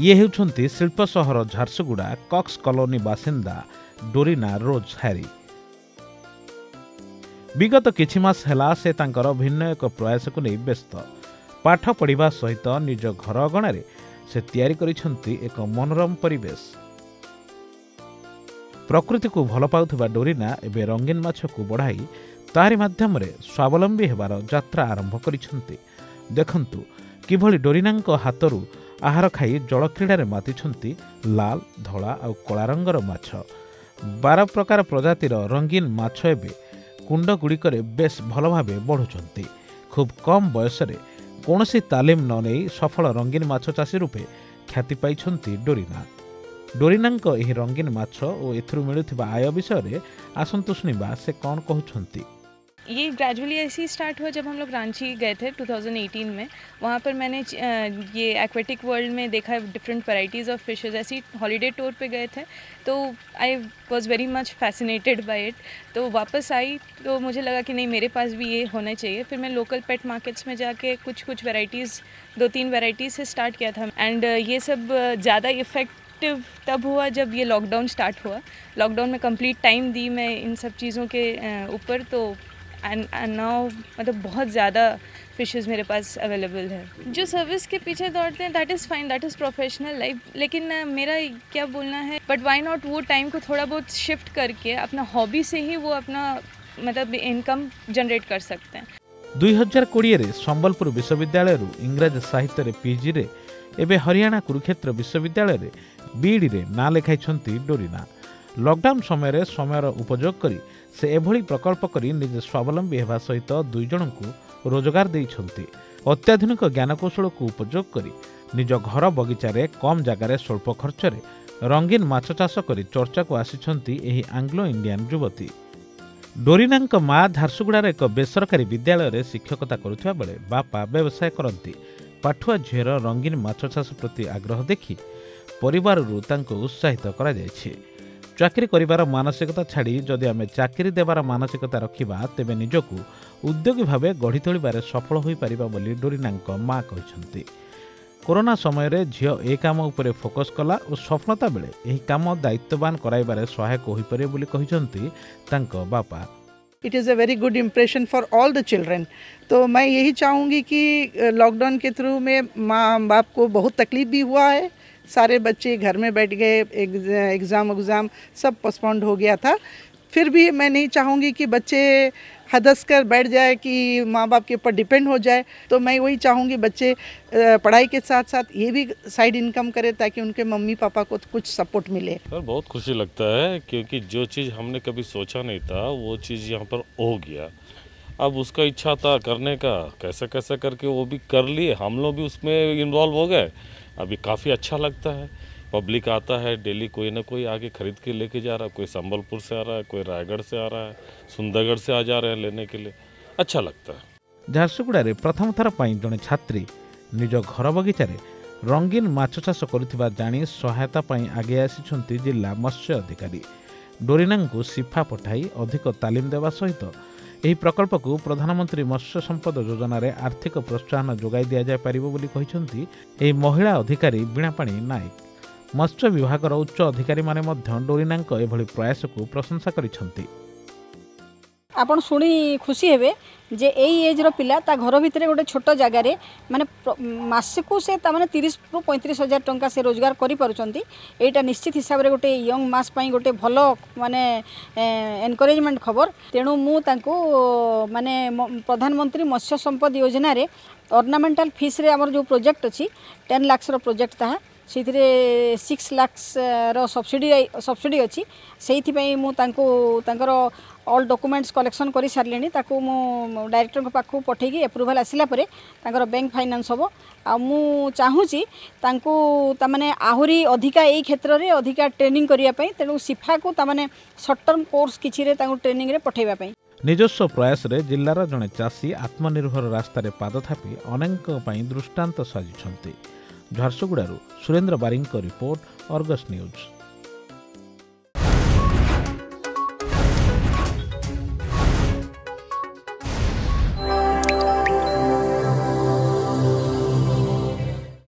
ଇଏ ହେଉଛନ୍ତି ଶିଳ୍ପ ସହର ଝାରସୁଗୁଡ଼ା କକ୍ସ କଲୋନୀ ବାସିନ୍ଦା ଡୋରିନା ରୋଜ୍ ହ୍ୟାରି ବିଗତ କିଛି ମାସ ହେଲା ସେ ତାଙ୍କର ଭିନ୍ନ ଏକ ପ୍ରୟାସକୁ ନେଇ ବ୍ୟସ୍ତ ପାଠ ପଢ଼ିବା ସହିତ ନିଜ ଘର ଅଗଣାରେ ସେ ତିଆରି କରିଛନ୍ତି ଏକ ମନୋରମ ପରିବେଶ ପ୍ରକୃତିକୁ ଭଲ ପାଉଥିବା ଡୋରିନା ଏବେ ରଙ୍ଗୀନ ମାଛକୁ ବଢ଼ାଇ ତାହାରି ମାଧ୍ୟମରେ ସ୍ୱାବଲମ୍ବୀ ହେବାର ଯାତ୍ରା ଆରମ୍ଭ କରିଛନ୍ତି ଦେଖନ୍ତୁ କିଭଳି ଡୋରିନାଙ୍କ ହାତରୁ ଆହାର ଖାଇ ଜଳ କ୍ରୀଡ଼ାରେ ମାତିଛନ୍ତି ଲାଲ ଧଳା ଆଉ କଳା ରଙ୍ଗର ମାଛ ବାର ପ୍ରକାର ପ୍ରଜାତିର ରଙ୍ଗୀନ ମାଛ ଏବେ କୁଣ୍ଡଗୁଡ଼ିକରେ ବେଶ୍ ଭଲ ଭାବେ ବଢ଼ୁଛନ୍ତି ଖୁବ୍ କମ୍ ବୟସରେ କୌଣସି ତାଲିମ ନ ନେଇ ସଫଳ ରଙ୍ଗୀନ ମାଛ ଚାଷୀ ରୂପେ ଖ୍ୟାତି ପାଇଛନ୍ତି ଡୋରିନା ଡୋରିନାଙ୍କ ଏହି ରଙ୍ଗୀନ ମାଛ ଓ ଏଥିରୁ ମିଳୁଥିବା ଆୟ ବିଷୟରେ ଆସନ୍ତୁ ଶୁଣିବା ସେ କ'ଣ କହୁଛନ୍ତି ये ग्रेजुअली ऐसे ही स्टार्ट हुआ जब हम लोग रांची गए थे 2018 में वहाँ पर मैंने ये एक्वेटिक वर्ल्ड में देखा डिफरेंट वैराइटीज़ ऑफ फिशेज़ ऐसी हॉलीडे टूर पे गए थे तो I was very much fascinated by it तो वापस आई तो मुझे लगा कि नहीं मेरे पास भी ये होना चाहिए फिर मैं लोकल पेट मार्केट्स में जाके कुछ कुछ वेराइटीज़ दो तीन वेराइटीज़ से स्टार्ट किया था एंड ये सब ज़्यादा इफ़ेक्ट तब हुआ जब ये लॉकडाउन स्टार्ट हुआ लॉकडाउन में कंप्लीट टाइम दी मैं इन सब चीज़ों के ऊपर तो एंड एंड नाउ मतलब बहुत ज़्यादा फिशेज़ मेरे पास अवेलेबल है जो सर्विस के पीछे दौड़ते हैं that is fine that is professional life लेकिन मेरा क्या बोलना है बट वाई नॉट वो टाइम को थोड़ा बहुत शिफ्ट करके अपना हॉबी से ही वो अपना मतलब इनकम जनरेट कर सकते हैं दुई हजार कोड़े संबलपुर विश्वविद्यालय इंग्राजी साहित्य पिजी एवं हरियाणा कुरुक्षेत्र विश्वविद्यालय बीईडी ना लिखाई डोरीना ଲକ୍ଡାଉନ୍ ସମୟରେ ସମୟର ଉପଯୋଗ କରି ସେ ଏଭଳି ପ୍ରକଳ୍ପ କରି ନିଜେ ସ୍ୱାବଲମ୍ବୀ ହେବା ସହିତ ଦୁଇ ଜଣଙ୍କୁ ରୋଜଗାର ଦେଇଛନ୍ତି ଅତ୍ୟାଧୁନିକ ଜ୍ଞାନକୌଶଳକୁ ଉପଯୋଗ କରି ନିଜ ଘର ବଗିଚାରେ କମ୍ ଜାଗାରେ ସ୍ୱଳ୍ପ ଖର୍ଚ୍ଚରେ ରଙ୍ଗୀନ ମାଛ ଚାଷ କରି ଚର୍ଚ୍ଚାକୁ ଆସିଛନ୍ତି ଏହି ଆଙ୍ଗ୍ଲୋ ଇଣ୍ଡିଆନ୍ ଯୁବତୀ ଡୋରିନାଙ୍କ ମା ଝାରସୁଗୁଡ଼ାର ଏକ ବେସରକାରୀ ବିଦ୍ୟାଳୟରେ ଶିକ୍ଷକତା କରୁଥିବା ବେଳେ ବାପା ବ୍ୟବସାୟ କରନ୍ତି ପାଠୁଆ ଝିଅର ରଙ୍ଗୀନ ମାଛ ଚାଷ ପ୍ରତି ଆଗ୍ରହ ଦେଖି ପରିବାରରୁ ତାଙ୍କୁ ଉତ୍ସାହିତ କରାଯାଇଛି ଚାକିରି କରିବାର ମାନସିକତା ଛାଡ଼ି ଯଦି ଆମେ ଚାକିରି ଦେବାର ମାନସିକତା ରଖିବା ତେବେ ନିଜକୁ ଉଦ୍ୟୋଗୀ ଭାବେ ଗଢ଼ି ତୋଳିବାରେ ସଫଳ ହୋଇପାରିବା ବୋଲି ଡୋରିନାଙ୍କ ମା କହିଛନ୍ତି କରୋନା ସମୟରେ ଝିଅ ଏ କାମ ଉପରେ ଫୋକସ୍ କଲା ଓ ସଫଳତା ବେଳେ ଏହି କାମ ଦାୟିତ୍ୱବାନ କରାଇବାରେ ସହାୟକ ହୋଇପାରିବ ବୋଲି କହିଛନ୍ତି ତାଙ୍କ ବାପା it is a very good impression for all the children ତ ମୁଁ ଏହି चाहूँगी କି ଲକଡାଉନ୍ के थ्रू में माँ बाप को बहुत तकलीफ़ भी हुआ सारे बच्चे घर में बैठ गए एग्ज़ाम उग्ज़ाम सब पोस्टपोन्ड हो गया था फिर भी मैं नहीं चाहूँगी कि बच्चे हदस कर बैठ जाए कि माँ बाप के ऊपर डिपेंड हो जाए तो मैं वही चाहूँगी बच्चे पढ़ाई के साथ साथ ये भी साइड इनकम करें ताकि उनके मम्मी पापा को कुछ सपोर्ट मिले सर बहुत खुशी लगता है क्योंकि जो चीज़ हमने कभी सोचा नहीं था वो चीज़ यहाँ पर हो गया अब उसका इच्छा था करने का कैसा कैसा करके वो भी कर लिए हम लोग भी उसमें इन्वॉल्व हो गए अभी काफ़ी अच्छा लगता है पब्लिक आता है डेली कोई ना कोई आगे खरीद के लेके जा रहा है कोई संबलपुर से आ रहा है कोई रायगढ़ से आ रहा है सुंदरगढ़ से आ जा रहे हैं लेने के लिए अच्छा लगता है झारसुगुड़ा प्रथम थर पर जो छात्री निज घर बगिचार रंगीन मछचाष कर सहायतापाई आगे आसी जिला मत्स्य अधिकारी डोरीना सिफा पठाई अधिक तालीम देवा सहित तो ଏହି ପ୍ରକଳ୍ପକୁ ପ୍ରଧାନମନ୍ତ୍ରୀ ମତ୍ସ୍ୟ ସମ୍ପଦ ଯୋଜନାରେ ଆର୍ଥିକ ପ୍ରୋତ୍ସାହନ ଯୋଗାଇ ଦିଆଯାଇପାରିବ ବୋଲି କହିଛନ୍ତି ଏହି ମହିଳା ଅଧିକାରୀ ବୀଣାପାଣି ନାୟକ ମତ୍ସ୍ୟ ବିଭାଗର ଉଚ୍ଚ ଅଧିକାରୀମାନେ ମଧ୍ୟ ଡୋରିନାଙ୍କ ଏଭଳି ପ୍ରୟାସକୁ ପ୍ରଶଂସା କରିଛନ୍ତି ଆପଣ ଶୁଣି ଖୁସି ହେବେ ଯେ ଏଇ ଏଜ୍ର ପିଲା ତା ଘର ଭିତରେ ଗୋଟେ ଛୋଟ ଜାଗାରେ ମାନେ ମାସକୁ ସେ ତାମାନେ ତିରିଶରୁ ପଇଁତିରିଶ ହଜାର ଟଙ୍କା ସେ ରୋଜଗାର କରିପାରୁଛନ୍ତି ଏଇଟା ନିଶ୍ଚିତ ହିସାବରେ ଗୋଟେ ୟଙ୍ଗ ମାସ୍ ପାଇଁ ଗୋଟେ ଭଲ ମାନେ ଏନକରେଜମେଣ୍ଟ ଖବର ତେଣୁ ମୁଁ ତାଙ୍କୁ ମାନେ ପ୍ରଧାନମନ୍ତ୍ରୀ ମତ୍ସ୍ୟ ସମ୍ପଦ ଯୋଜନାରେ ଅର୍ଣ୍ଣାମେଣ୍ଟାଲ ଫିସ୍ରେ ଆମର ଯେଉଁ ପ୍ରୋଜେକ୍ଟ ଅଛି ଟେନ୍ ଲାକ୍ସର ପ୍ରୋଜେକ୍ଟ ତାହା ସେଇଥିରେ ସିକ୍ସ ଲାକ୍ସର ସବସିଡ଼ି ସବସିଡ଼ି ଅଛି ସେଇଥିପାଇଁ ମୁଁ ତାଙ୍କୁ ତାଙ୍କର অল ডকুমেন্টস কলেকশন করে সারে তাকে মু ডাইরেক্টর পাখু পঠাইকি এপ্রুভাল আসিলা পরে তাঁর ব্যাঙ্ক ফাইনান্স হব আহুচি তাঁকু তামানে আহরি অধিকা এই ক্ষেত্রে অধিকা ট্রেনিং করা তেমন সিফাকু তামানে সর্ট টর্ম কোর্স কিছুরে তাঁকু ট্রেনিংরে পঠাইবা নিজস্ব প্রয়াসে জেলার জনে চাষী আত্মনির্ভর রাস্তায় পাদ থাপি অনেকপাই দৃষ্টান্ত সাজিছেন ঝারসুগুড়ু সুরেন্দ্র বারিঙ্ক রিপোর্ট অর্গস নিউজ